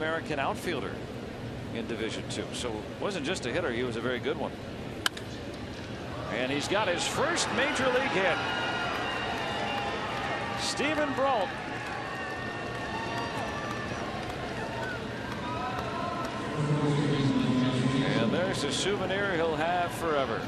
American outfielder in Division Two. So it wasn't just a hitter, he was a very good one. And he's got his first major league hit. Steven Brault. And there's a souvenir he'll have forever.